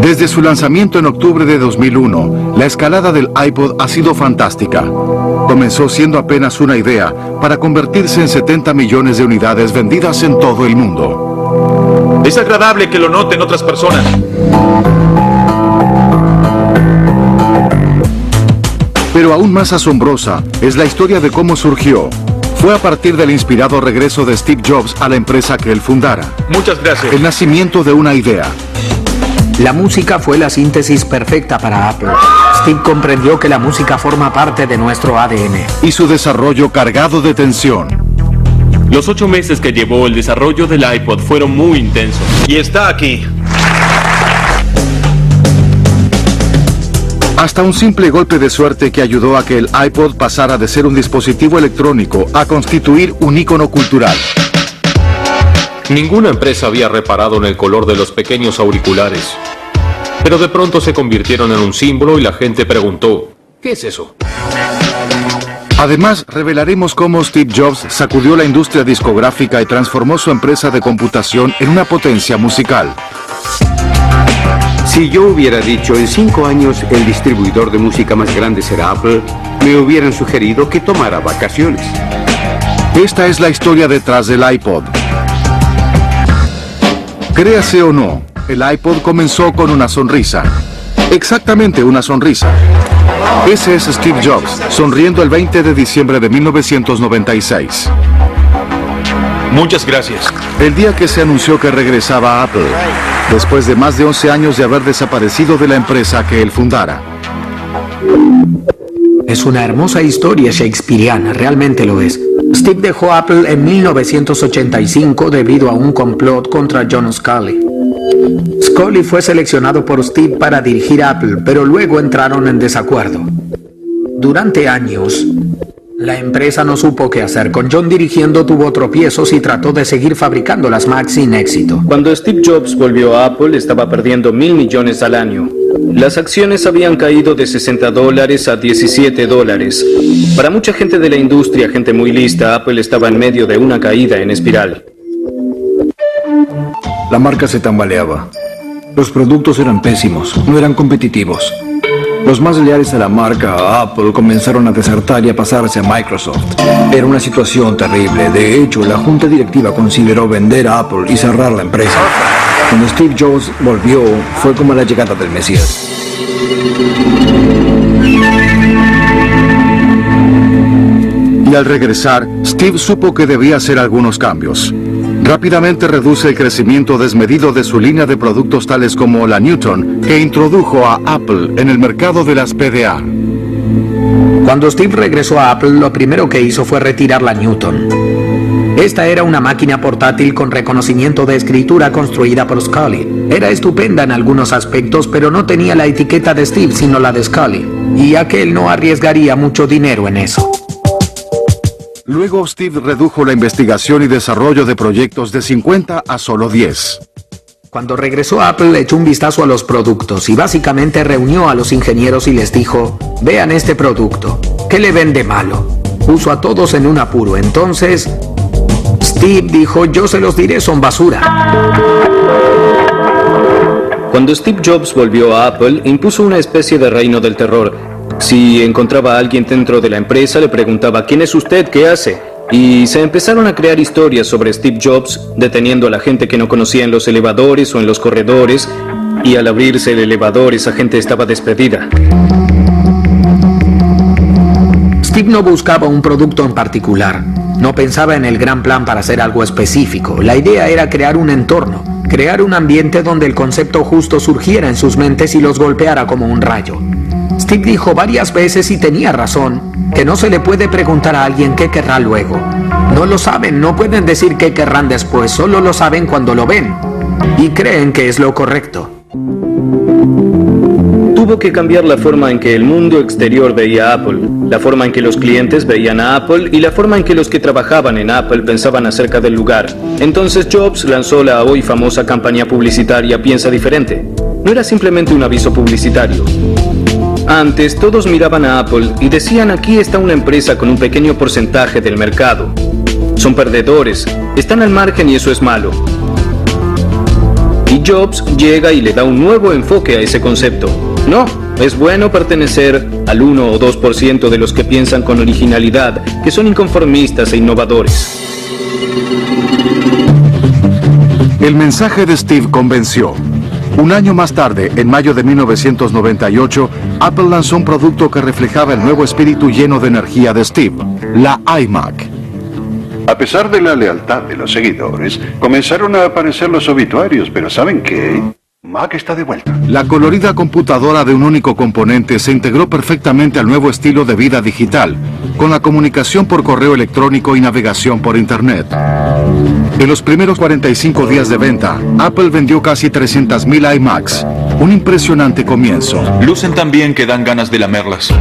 Desde su lanzamiento en octubre de 2001, la escalada del iPod ha sido fantástica. Comenzó siendo apenas una idea para convertirse en 70 millones de unidades vendidas en todo el mundo. Es agradable que lo noten otras personas. Pero aún más asombrosa es la historia de cómo surgió. Fue a partir del inspirado regreso de Steve Jobs a la empresa que él fundara. Muchas gracias. El nacimiento de una idea. La música fue la síntesis perfecta para Apple. Steve comprendió que la música forma parte de nuestro ADN. Y su desarrollo cargado de tensión. Los ocho meses que llevó el desarrollo del iPod fueron muy intensos. Y está aquí. Hasta un simple golpe de suerte que ayudó a que el iPod pasara de ser un dispositivo electrónico a constituir un ícono cultural. Ninguna empresa había reparado en el color de los pequeños auriculares. Pero de pronto se convirtieron en un símbolo y la gente preguntó, ¿qué es eso? Además, revelaremos cómo Steve Jobs sacudió la industria discográfica y transformó su empresa de computación en una potencia musical. Si yo hubiera dicho en cinco años el distribuidor de música más grande será Apple, me hubieran sugerido que tomara vacaciones. Esta es la historia detrás del iPod. Créase o no, el iPod comenzó con una sonrisa. Exactamente una sonrisa. Ese es Steve Jobs, sonriendo el 20 de diciembre de 1996. Muchas gracias. El día que se anunció que regresaba a Apple, después de más de 11 años de haber desaparecido de la empresa que él fundara. Es una hermosa historia shakespeariana, realmente lo es. Steve dejó Apple en 1985 debido a un complot contra John Scully. Scully fue seleccionado por Steve para dirigir Apple, pero luego entraron en desacuerdo. Durante años, la empresa no supo qué hacer. Con John dirigiendo tuvo tropiezos y trató de seguir fabricando las Mac sin éxito. Cuando Steve Jobs volvió a Apple estaba perdiendo mil millones al año. Las acciones habían caído de 60 dólares a 17 dólares. Para mucha gente de la industria, gente muy lista, Apple estaba en medio de una caída en espiral. La marca se tambaleaba. Los productos eran pésimos, no eran competitivos. Los más leales a la marca, Apple, comenzaron a desertar y a pasarse a Microsoft. Era una situación terrible. De hecho, la junta directiva consideró vender a Apple y cerrar la empresa. Cuando Steve Jobs volvió, fue como la llegada del Mesías. Y al regresar, Steve supo que debía hacer algunos cambios. Rápidamente reduce el crecimiento desmedido de su línea de productos tales como la Newton, que introdujo a Apple en el mercado de las PDA. Cuando Steve regresó a Apple, lo primero que hizo fue retirar la Newton. Esta era una máquina portátil con reconocimiento de escritura construida por Scully. Era estupenda en algunos aspectos, pero no tenía la etiqueta de Steve, sino la de Scully. Y aquel no arriesgaría mucho dinero en eso. Luego Steve redujo la investigación y desarrollo de proyectos de 50 a solo 10. Cuando regresó a Apple echó un vistazo a los productos y básicamente reunió a los ingenieros y les dijo, vean este producto, ¿qué le ven de malo? Puso a todos en un apuro, entonces Steve dijo, yo se los diré, son basura. Cuando Steve Jobs volvió a Apple, impuso una especie de reino del terror. Si encontraba a alguien dentro de la empresa, le preguntaba, ¿quién es usted? ¿Qué hace? Y se empezaron a crear historias sobre Steve Jobs, deteniendo a la gente que no conocía en los elevadores o en los corredores, y al abrirse el elevador esa gente estaba despedida. Steve no buscaba un producto en particular, no pensaba en el gran plan para hacer algo específico, la idea era crear un entorno, crear un ambiente donde el concepto justo surgiera en sus mentes y los golpeara como un rayo. Steve dijo varias veces y tenía razón, que no se le puede preguntar a alguien qué querrá luego. No lo saben, no pueden decir qué querrán después, solo lo saben cuando lo ven. Y creen que es lo correcto. Tuvo que cambiar la forma en que el mundo exterior veía a Apple, la forma en que los clientes veían a Apple y la forma en que los que trabajaban en Apple pensaban acerca del lugar. Entonces Jobs lanzó la hoy famosa campaña publicitaria Piensa diferente. no era simplemente un aviso publicitario. Antes todos miraban a Apple y decían aquí está una empresa con un pequeño porcentaje del mercado. Son perdedores, están al margen y eso es malo. Y Jobs llega y le da un nuevo enfoque a ese concepto. No, es bueno pertenecer al 1 o 2% de los que piensan con originalidad, que son inconformistas e innovadores. El mensaje de Steve convenció. Un año más tarde, en mayo de 1998, Apple lanzó un producto que reflejaba el nuevo espíritu lleno de energía de Steve, la iMac. A pesar de la lealtad de los seguidores, comenzaron a aparecer los obituarios, pero ¿saben qué? Mac está de vuelta. La colorida computadora de un único componente se integró perfectamente al nuevo estilo de vida digital, con la comunicación por correo electrónico y navegación por Internet. En los primeros 45 días de venta, Apple vendió casi 300.000 iMacs, un impresionante comienzo. Lucen tan bien que dan ganas de lamerlas.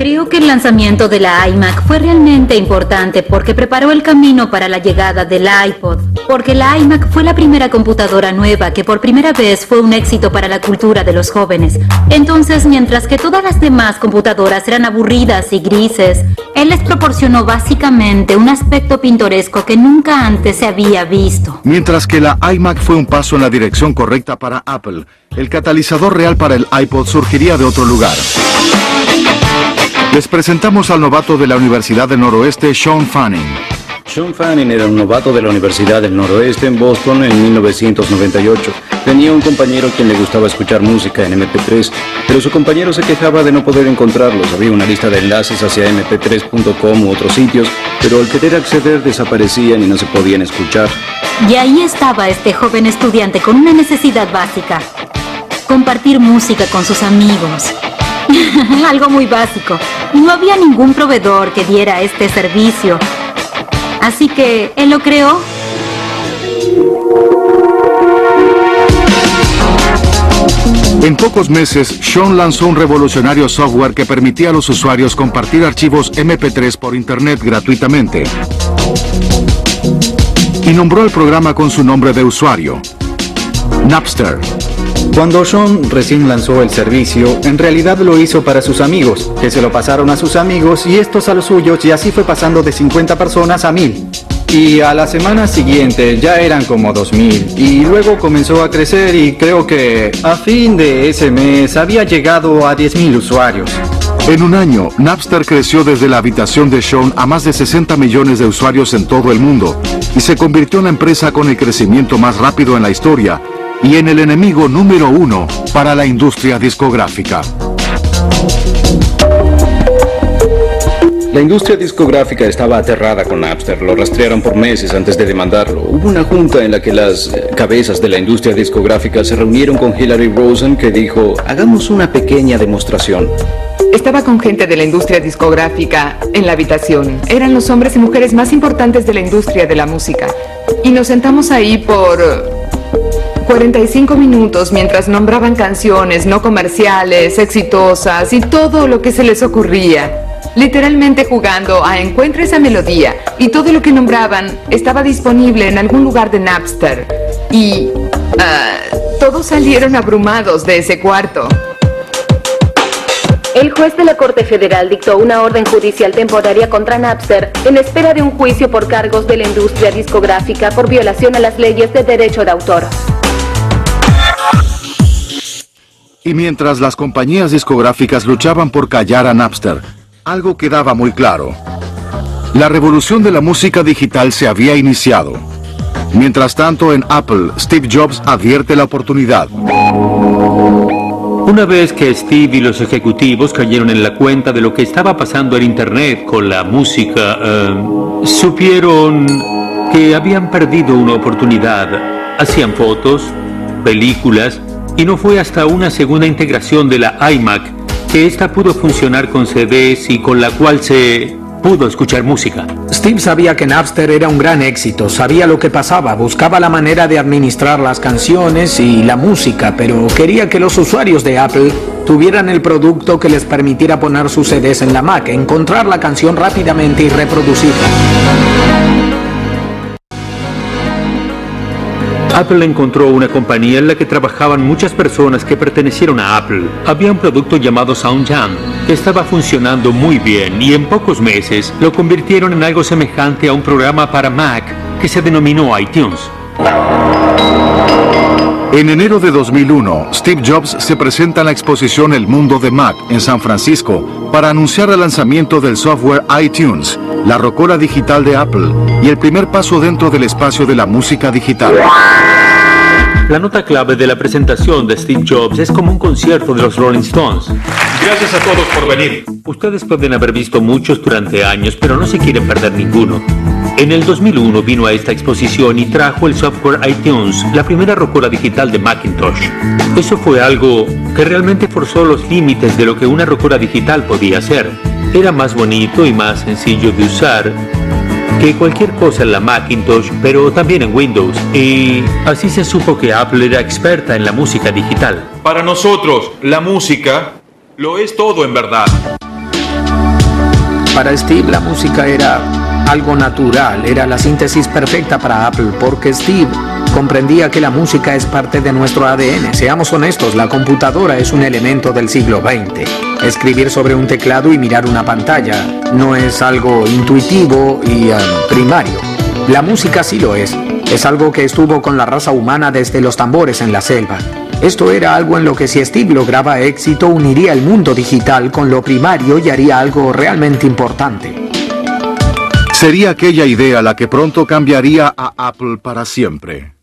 Creo que el lanzamiento de la iMac fue realmente importante porque preparó el camino para la llegada del iPod, porque la iMac fue la primera computadora nueva que por primera vez fue un éxito para la cultura de los jóvenes. Entonces, mientras que todas las demás computadoras eran aburridas y grises, él les proporcionó básicamente un aspecto pintoresco que nunca antes se había visto. Mientras que la iMac fue un paso en la dirección correcta para Apple, el catalizador real para el iPod surgiría de otro lugar. Les presentamos al novato de la Universidad del Noroeste, Sean Fanning. Sean Fanning era un novato de la Universidad del Noroeste en Boston en 1998. Tenía un compañero quien le gustaba escuchar música en MP3, pero su compañero se quejaba de no poder encontrarlos. Había una lista de enlaces hacia mp3.com u otros sitios, pero al querer acceder desaparecían y no se podían escuchar. Y ahí estaba este joven estudiante con una necesidad básica. Compartir música con sus amigos. Algo muy básico. No había ningún proveedor que diera este servicio. Así que él lo creó. En pocos meses, Sean lanzó un revolucionario software que permitía a los usuarios compartir archivos MP3 por Internet gratuitamente. Y nombró el programa con su nombre de usuario, Napster. Cuando Sean recién lanzó el servicio, en realidad lo hizo para sus amigos, que se lo pasaron a sus amigos y estos a los suyos y así fue pasando de 50 personas a 1000. Y a la semana siguiente ya eran como 2000 y luego comenzó a crecer y creo que a fin de ese mes había llegado a 10.000 usuarios. En un año, Napster creció desde la habitación de Sean a más de 60 millones de usuarios en todo el mundo y se convirtió en la empresa con el crecimiento más rápido en la historia y en el enemigo número uno para la industria discográfica. La industria discográfica estaba aterrada con Napster, lo rastrearon por meses antes de demandarlo. Hubo una junta en la que las eh, cabezas de la industria discográfica se reunieron con Hillary Rosen que dijo, hagamos una pequeña demostración. Estaba con gente de la industria discográfica en la habitación. Eran los hombres y mujeres más importantes de la industria de la música. Y nos sentamos ahí por 45 minutos mientras nombraban canciones no comerciales, exitosas y todo lo que se les ocurría. Literalmente jugando a encuentra esa melodía y todo lo que nombraban estaba disponible en algún lugar de Napster. Y ah, todos salieron abrumados de ese cuarto. El juez de la Corte Federal dictó una orden judicial temporaria contra Napster en espera de un juicio por cargos de la industria discográfica por violación a las leyes de derecho de autor. Y mientras las compañías discográficas luchaban por callar a Napster, algo quedaba muy claro. La revolución de la música digital se había iniciado. Mientras tanto, en Apple, Steve Jobs advierte la oportunidad. Una vez que Steve y los ejecutivos cayeron en la cuenta de lo que estaba pasando en Internet con la música, eh, supieron que habían perdido una oportunidad. Hacían fotos, películas, y no fue hasta una segunda integración de la iMac que esta pudo funcionar con CDs y con la cual se pudo escuchar música. Steve sabía que Napster era un gran éxito, sabía lo que pasaba, buscaba la manera de administrar las canciones y la música, pero quería que los usuarios de Apple tuvieran el producto que les permitiera poner sus CDs en la Mac, encontrar la canción rápidamente y reproducirla. Apple encontró una compañía en la que trabajaban muchas personas que pertenecieron a Apple. Había un producto llamado SoundJam que estaba funcionando muy bien y en pocos meses lo convirtieron en algo semejante a un programa para Mac que se denominó iTunes. En enero de 2001, Steve Jobs se presenta en la exposición El Mundo de Mac en San Francisco para anunciar el lanzamiento del software iTunes, la rocola digital de Apple y el primer paso dentro del espacio de la música digital. La nota clave de la presentación de Steve Jobs es como un concierto de los Rolling Stones. Gracias a todos por venir. Ustedes pueden haber visto muchos durante años, pero no se quieren perder ninguno. En el 2001 vino a esta exposición y trajo el software iTunes, la primera rocola digital de Macintosh. Eso fue algo que realmente forzó los límites de lo que una rocola digital podía hacer. Era más bonito y más sencillo de usar que cualquier cosa en la Macintosh, pero también en Windows. Y así se supo que Apple era experta en la música digital. Para nosotros, la música lo es todo en verdad. Para Steve la música era algo natural, era la síntesis perfecta para Apple, porque Steve comprendía que la música es parte de nuestro ADN. Seamos honestos, la computadora es un elemento del siglo XX. Escribir sobre un teclado y mirar una pantalla no es algo intuitivo y um, primario. La música sí lo es. Es algo que estuvo con la raza humana desde los tambores en la selva. Esto era algo en lo que si Steve lograba éxito uniría el mundo digital con lo primario y haría algo realmente importante. Sería aquella idea la que pronto cambiaría a Apple para siempre.